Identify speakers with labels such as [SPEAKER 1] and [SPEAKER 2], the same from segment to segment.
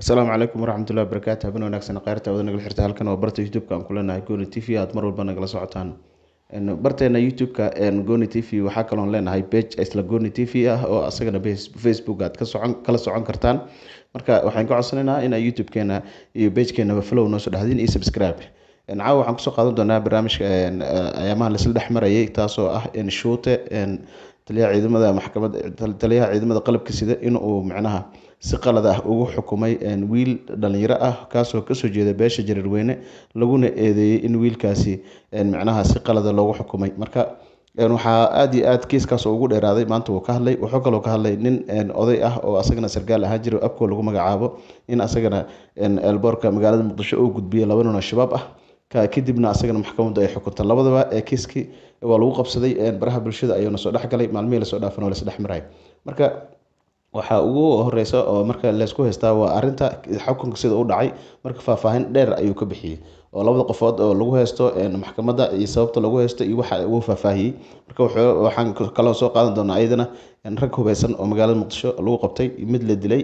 [SPEAKER 1] asalaamu calaykum waraxmatullahi wabarakaatu habeen wanaagsan kheyrta wada nagala xirta halkan waa barta youtube-ka aan ku leenahay goni t v. Aad mar walba nagala socotaan. Barteena youtube-ka goni t v waxaa kaloon leenahay page isla goni t v ah oo asagana facebook aad kala socon kartaan. Marka waxaan ka codsanaynaa inaa youtube-keena iyo page-keenaba flow noo soo dhexdiin iyo subscribe. Caawa waxaan ku soo qaadan doonaa barnaamijka ayaamaha laisla dhex marayay taasoo ah shuute taliyaha ciidamada maxkamada taliyaha ciidamada qalabka sida inuu micnaha si qalad ah ugu xukumay wiil dhalinyaro ah kaasoo ka soo jeeda beesha jareerweyne laguna eedeeyey in wiilkaasi micnaha si qalada loogu xukumay. Marka waxaa aada iyo aad kiiskaas ugu dheeraaday maanta wuu ka hadlay wuxuu kaloo ka hadlay nin oday ah oo asagana sargaal ahaan jira abkoo lagu magacaabo in asagana elboorka magaalada muqdisho uu gudbiyey laba shabaab ah. Kadibna asagana maxkamaddu ay xukunta labadaba ee kiiskii waa lagu qabsaday baraha bulshada ayuuna soo dhexgalay maalmihii la soo dhaafan oo lasdhex maray. Marka waxaa ugu horeysa oo marka laysku haystaa waa arinta xukunka sida u dhacay marka faahfaahin dheer ayuu ka bixiyey. Oo labada qofood oo lagu haysto maxkamadda iyo sababta lagu haysto iyo waxa uu faahfaahiyey. Marka waxaan kaloo soo qaadan doonaa iyadana rag hubeysan oo magaalada muqdisho lagu qabtay mid la dilay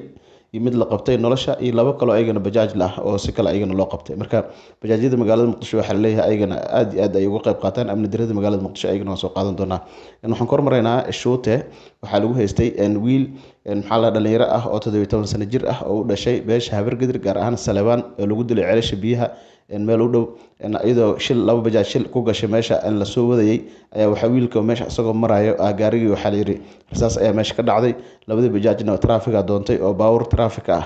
[SPEAKER 1] iyo mid la qabtay nolosha iyo labo kaloo ayagana bajaaj lah oo si kale ayagana loo qabtay. Marka bajaajyada magaalada muqdisho waxaa la leeyahay ayagana aada iyo aad ay uga qayb qaataan. Amni darada magaalada muqdisho ayagana waan soo qaadan doonaa. Waxaan ka hormaraynaa shuute waxaa lagu haystay wiil maxaa la dhalinyaro ah oo toddobiyi toban sano jir ah oo u dhashay beesha habargadir gaar ahaan salebaan oo lagu dilay ceelasha biyaha meel u dhow iyadoo shil laba bajaaj shil ku gashay meesha la soo wadayay ayaa waxaa wiilka meesha isagoo marayo gaarigii waxaa layidhi rasaas ayaa meesha ka dhacday labadii bajaajna traafiga doontay oo baawur traafik ah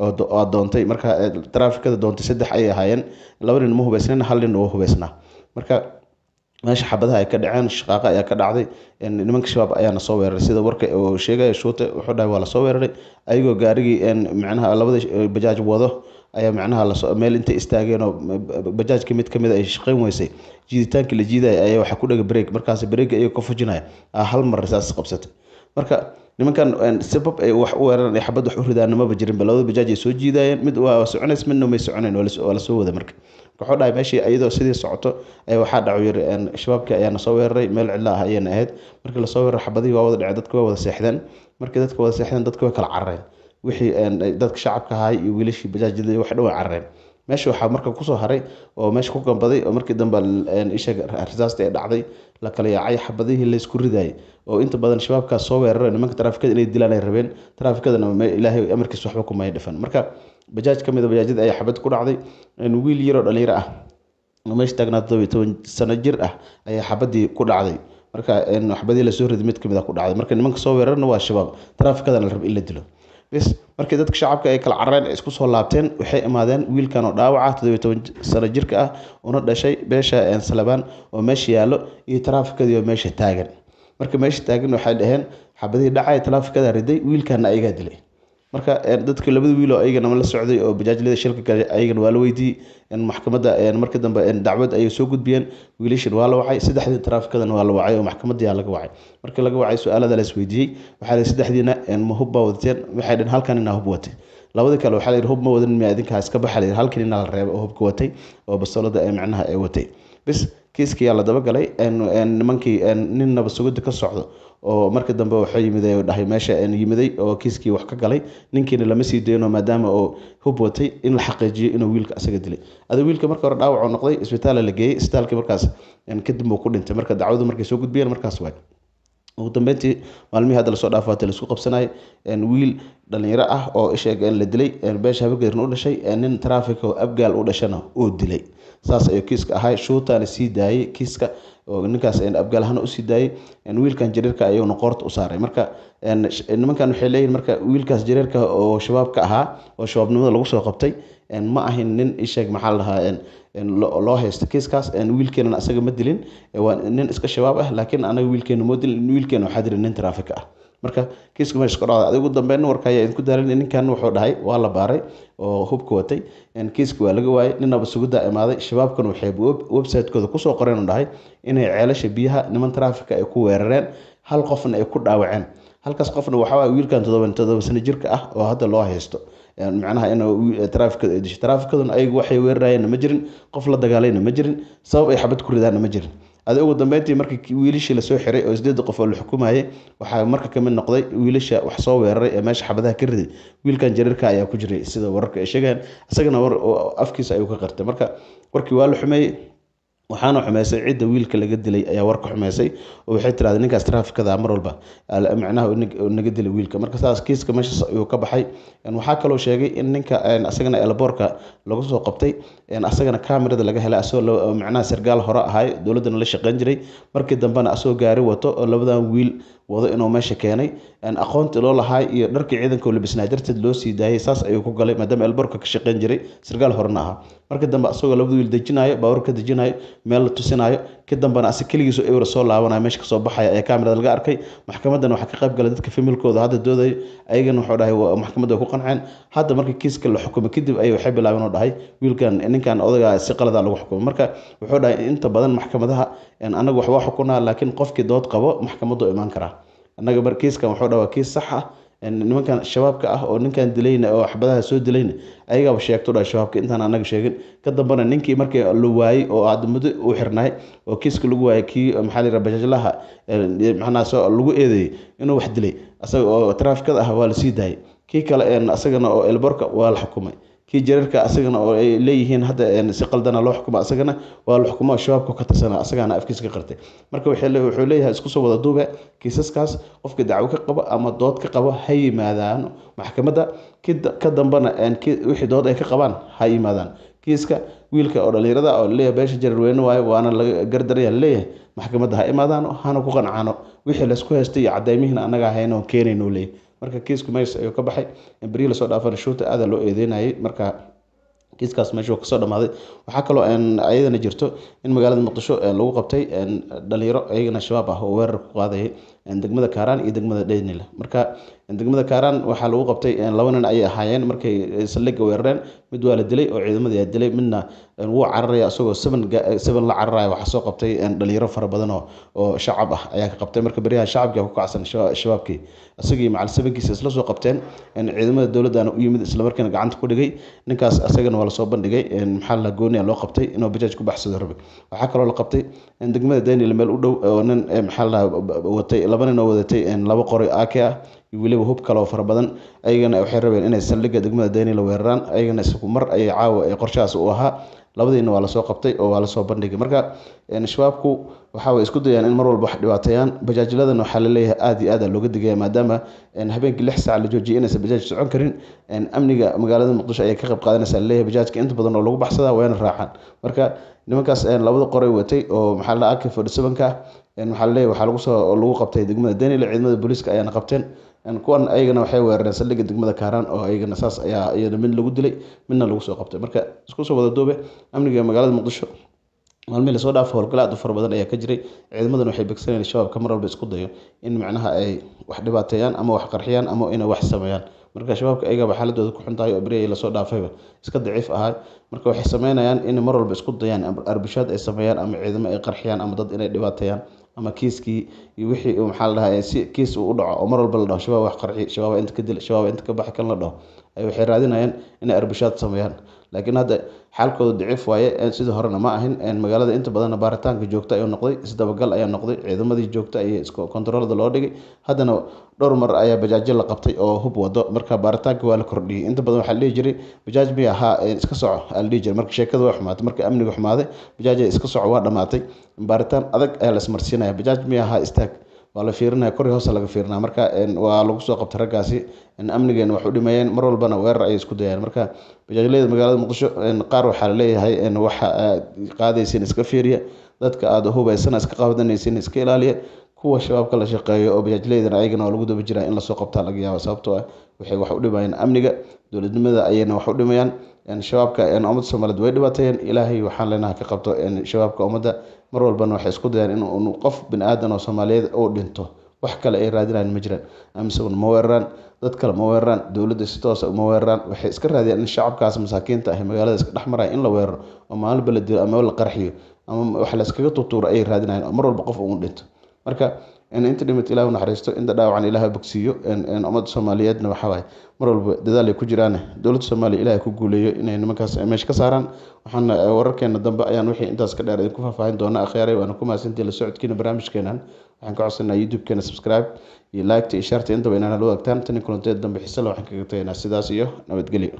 [SPEAKER 1] oo doontay. Marka traafikada doontay saddex ayay ahaayeen laba nin ma hubeysnan hal nin oo hubeysnaa marka meesha xabadaha ay ka dhaceen shaqaaqa ayaa ka dhacday nimanka shabaab ayaana soo weeraray. Sida warka sheegaya shuute wuxuu dhahay waa la soo weeraray. Ayagoo gaarigii macnaha labada bajaaj wado ayaa macnaha meel intay istaageen oo bajaajka mid ka mid ay shaqeyn weysay jiiditaankii la jiidaya ayaa waxaa ku dhaga break. Markaas breega iyaga ka fujinaya. Hal mar rasaas qabsatay. Marka nimankan sabab ay wax u weeraraan ay xabad wax u ridaan maba jirinba labada bajaaj ay soo jiidayeen. Mid waa soconays midna may soconayn waa la soo wada marka. Wuxuu dhahay meeshii iyadoo sidii socoto ayaa waxaa dhaco yiri shabaabkii ayaana soo weeraray meel cidla ah ayayna ahayd. Markii la soo weeraray xabadihii waa wada dhacay dadka waa wada seexdeen. Markii dadka wada seexdeen dadka way kala carareen wixii dadka shacabka ahay iyo wiilashii bajaajyada wax dhan way carareen meesha waxaa marka ku soo haray oo meesha ku gambaday oo markii dambe isha rasaastii ay dhacday la kala yaacay xabadihii laysku ridayay oo inta badan shabaabkaas soo weeraray nimanka taraafikada inay dilaan ay rabeen taraafikadana ilaahay amarkiis waxba kumay dhifan. Marka bajaaj ka bajaajyada ayaa xabad ku dhacday wiil yaroo dhalinyaro ah oo meesha taagnaa todobiyi toban sano jir ah ayaa xabadii ku dhacday. Marka xabadii la soo riday mid ka mid a ku dhacday. Marka nimanka soo weerarna waa shabaab taraafikadana la raba in la dilo bs markii dadka shacabka ay kala carareen isku soo laabteen waxay imaadeen wiilkan oo dhaawaca toddobiyi toban sano jirka ah una dhashay beesha salabaan oo meesha yaallo iyo taraafikadii oo meesha taagan. Marka meesha taagan waxay dhaheen xabadihii dhacay taraafikada riday wiilkana ayagaa dilay marka dadka labada wiil oo ayagana la socday oo bajaajlada shilka gale ayagana waa la weydiiyey. Maxkamadda markii dambe dacwad ayay soo gudbiyeen. Wiilashan waa la wacay saddexdii taraafikadana waa la wacay oo maxkamadiyaa laga wacay. Markii laga wacay su'aalada la isweydiiyey waxaa la saddexdiina ma baa wadateen waxay dhaheen halkan hub watay. Labadii kale waxaa la yidhi hub ma wadan miya idinkaa iska baxa? La yidhi halkan la reeba oo hubka watay oo bastoolada ee macnaha ee watay. Bis kiiskiyaa la dabagalay. Nimankii nin naba sugida ka socdo oo markii dambe waxaa yimid dhahay meesha yimiday oo kiiskii wax ka galay. Ninkiina lama sii dayno maadaama oo hub watay in la xaqiijiyo inuu wiilka asaga dilay. Ada wiilka marka hore dhaawac noqday isbitaala la geeyey isbitaalkii markaas kadib uu ku dhintay. Marka dacwadu markay soo gudbiyeen markaas waay. Ugu dambeyntii maalmihii hadda la soo dhaafaatay la isku qabsanayay wiil dhalinyaro ah oo isheeg la dilay beesha habageerna u dhashay nin traafik oo abgaal u dhashana oo dilay saas ayuu kiiska ahay. Shuutaana sii daayey kiiska ninkaas abgaal ahaan u sii daayey wiilkan jareerka ayuuna qoorta u saaray. Marka nimankan waxay leeyihiin marka wiilkaas jareerka oo shabaabka ahaa oo shabaabnimada lagu soo qabtay ma ahin nin isheeg maxaa la loo haysto kiiskaas wiilkeenana asaga ma dilin waa nin iska shabaab ah laakiin anaga wiilkeena moo dilin wiilkeena waxaa jira nin traafik ah marka ka dhacda adigu dambeyn warka ayaa idinku daalin ninkan wuxuu dhahay waa la baaray oo hubka watay kiiska waa laga waayay ninaba sugiddaa imaaday. Shabaabkan waxay website-kooda ku soo qoreen dhahay inay ceelasha biyaha niman traafika ay ku weerareen hal qofna ay ku dhaawaceen. Halkaas qofna waxaa wiilkan todoba sano jirka ah oo hadda loo haysto. Macnaha in traafikada ay disho traafikaduna ayagu waxay weerarayeenna ma jirin qof la dagaalayna ma jirin sabab ay xabad ku ridaanna ma jirin adi ugu dambeyntii markii wiilashii la soo xiray oo sideed qof oo la xukumayay waxaa marka ka mid noqday wiilasha wax soo weeraray ee meesha xabadaha ka riday. Wiilkan jareerka ayaa ku jiray sida wararka ay sheegayaan isagana afkiisa ayuu ka qartay. Marka warkii waa la xumeeyey waxaana xumeysay cidda wiilka laga dilay ayaa warka xumeysay oo waxay tirahday ninkaas traafikada mar walba macnaha naga dilay wiilka. Marka saas kiiska meeshaas ayuu ka baxay. Waxaa kaloo sheegay in ninka asagana elboorka lagu soo qabtay asagana kamerada laga helay asagoo macnaha sargaal hore ahay dowladdana la shaqeyn jiray. Markii dambena asagoo gaari wato oo labadan wiil wado inuu meesha keenay. Aqoonti loo lahaay iyo dharkii ciidanka labisnaa darteed loo sii daayay saas ayuu ku galay maadaama elboorka ka shaqeyn jiray sargaal horena ahaa. Markii dambe asagoo labada wiil dejinayo baawar ka dejinayo meel la tusinayo ka dambena keligiisu ewra soo laabanayo meesha ka soo baxaya ayaa kamerada laga arkay. Maxkamadan waxaa ka qayb galay dadka familkooda hadda doodayo ayagana wuxuu dhahay maxkamadda ku qanceen. Hadda markii kiiska la xukumay kadib ay waxay bilaabeen oo dhahay wiilkan ninkan odagaa si qalada lagu xukumay marka wuxuu dhahay inta badan maxkamadaha anaga waxbaa xukunaa laakiin qofkii dood qabo maxkamaddu imaan karaa. Annaga mar kiiskan wuxuu dhaha waa kiis sax ah nimankan shabaabka ah oo ninkan dilayna oo waxbadaha soo dilayna ayagaaba sheegto dhahay shabaabka intaan anaga sheegin. Ka dambana ninkii markii la waayey oo aad muddo uu xirnaay oo kiiska lagu waayey kii maxaa la macnaha soo lagu eedeeyey inuu wax dilay asaga oo traafikada ah waa la sii daayay kii kale asagana oo elborka waa la xukumay. Kii jareerka asagana oo ay leeyihiin hadda si qaldana loo xukuma asagana waa la xukumo shabaabka ka tirsana asagana afkiisa ka marka wuxuu leeyahay isku soo wada duube kiisaskaas qofka dacwo ka qabo ama dood ka qabo ha yimaadaan maxkamadda ka dambana wixii dood ay ka qabaan ha yimaadaan. Kiiska wiilka oo dhalinyarada oo leeyahay beesha jareerweyne waayo waana laga gardaraya leeyahay maxkamadda ha imaadaan hana ku qancaano. Wixii laysku haystay iyo cadeymihiina annaga hayno keenayno leeyahay marka kiisku meesha ayuu ka baxay berihi la soo dhaafana shuuta aada loo eedeynayay. Marka kiiskaas meesha ka soo dhamaaday waxaa kaloo ayadana jirto in magaalada muqdisho lagu qabtay dhalinyaro ayagana shabaab ah oo weerar ku qaadayay degmada kaaraan iyo degmada dheynila marka degmada kaaraan waxaa lagu qabtay laba nin ayay ahaayeen markay saldhigga weerareen. Mid waa la dilay oo ciidamadii aa dilay. Midna wuu cararaya isagoo seven la cararaya. Waxaa soo qabtay dhalinyaro fara badan oo shacab ah ayaa ka qabtay. Marka beryaha shacabkii ku kacsan shabaabkii isagii macal sevenkiisa isla soo qabteen. Ciidamada dowladdana u yimid islamarkiina gacanta ku dhigay. Ninkaas asagana waa la soo bandhigay. Maxaa la gooniya loo qabtay? Inuu bajaaj ku baxsado rabay waxaa kaloo la qabtay degmada daniel meel u dhow oo nin maxaa la watay laba nin oo wadatay laba qoray ake ah iyo weliba hub kale oo fara badan. Ayagana waxay rabeen inay saldhigga degmada daniel weeraraan ayagana isku mar ayay caawa qorshahaas u ahaa labadiina waa la soo qabtay oo waa la soo bandhigay. Marka shabaabku waxa way isku dayaan in mar walba wax dhibaateeyaan bajaajladan waxaa la leeyahay aada iyo aada looga digaya maadaama habeenkii lix saac la joojiyay inaysan bajaaj socon karin. Amniga magaalada muqdisho ayay ka qayb qaadanaysaa la leeyahay bajaajka inta badan oo lagu baxsadaa wayna raacaan. Marka nimankaas labada qoray watay oo maxaa la ak forty sevenka waxaa waxaa lagu soo lagu qabtay degmada daniel ciidamada booliiska ayaana qabteen kuwan ayagana waxay weerareen saldhigga degmada kaaraan oo ayagana saas ayaa iyada mid lagu dilay midna lagu soo qabtay. Marka isku soo wada duube amniga magaalada muqdisho. Maalmihii la soo dhaafo howlgalo aad u fara badan ayaa ka jiray. Ciidamadan waxay begsanayeen shabaabka mar walba isku dayo in macnaha ay wax dhibaateeyaan ama wax qarxiyaan ama inay wax sameeyaan. Marka shabaabka ayagaba xaaladooda ku xuntahay oo beri la soo dhaafayba iska daciif ahaa marka waxay sameynayaan in mar walba isku dayaan arbishaad ay sameeyaan ama ciidamo ay qarxiyaan ama dad inay dhibaateeyaan ama kiiskii wixii maxaa la dhahaa si kiis uu u dhaco oo mar walba la dhaho shabaab wax qarxi shabaab inta ka dil shabaab inta ka bax kan la dhaho waxay raadinayaan inay arbishaad sameeyaan. Laakiin hadda xaalkooda daciif waaye sidii horena ma ahin magaalada inta badanna baaritaanka joogta ayuu noqday isdabagal ayaa noqday ciidamadii joogta ayay kontaroolada loo dhigay. Haddana dhowr mar ayaa bajaajo la qabtay oo hub wado. Marka baaritaanka waa la kordhiyey inta badan waxaa la jiray bajaaj miya ahaa? Iska soco. Aa jiray. Marka sheekada waa xumaatay marka amniga xumaaday bajaaja iska soco waa dhamaatay baaritaan adag ayaa la ismarsiinaya bajaaj miya ahaa? Istaag waa la fiirinaya kor hoose laga fiirinaya marka waa lagu soo qabtay raggaasi amnigeena wax u dhimayeen. Mar walbana weerar ayay isku dayaan marka bajaajleyda magaalada muqdisho qaar waxaa la leeyahay waxa aad qaadaysin iska fiiriya. Dadka aada hubaysana iska qabanaysin iska ilaaliya. Kuwa shabaabka la shaqeeyo oo bajaajleydana ayagana waa lagu daba jiraa in la soo qabtaa laga yaaba sababtoo ah waxay wax u dhimayaan amniga dowladnimada ayayna wax u dhimayaan. Shabaabka ummadda soomaaliyeed way dhibaateeyeen ilaahay waxaan leenahay ka qabto shabaabka ummadda mar walbana waxay isku dayaan in qof bini aadan oo soomaaliyeed uu dhinto. Wax kale ay raadinayaan ma jiraan. Amisaguna ma weeraraan dad kale ma weeraraan dowladda si toosa uma weeraraan. Waxay iska raadiyaan in shacabkaas masaakiinta ah magaalada iska dhex maraya in la weeraro oo maalinba la dilo ama la qarxiyo ama wax la iskaga tutuuro ayay raadinayaan oo mar walba qof uu dhinto. Marka inta dhimata ilah naxariisto inta dhaawacan ilaah bogsiiyo ummadda soomaaliyeedna waxawaaye mar walba dadaal ku jiraan dowladda soomaaliya ilaah ku guuleeyo inay nimankaas meesha ka saaraan. Waxaana wararkeena dambe ayaan wixii intaas ka dheer idinku faahfaahin doona. Akhyaaray waana ku mahadsantihi la socodkiina barnaamijkeenan waxaan ka codsanaa youtube-keena subscribe iyo liketa iyo shaarta intaba inaan la wadaagtaan tani kulanteed dambe xiisale waxaan kaga tagaynaa sidaas iyo nabadgelyo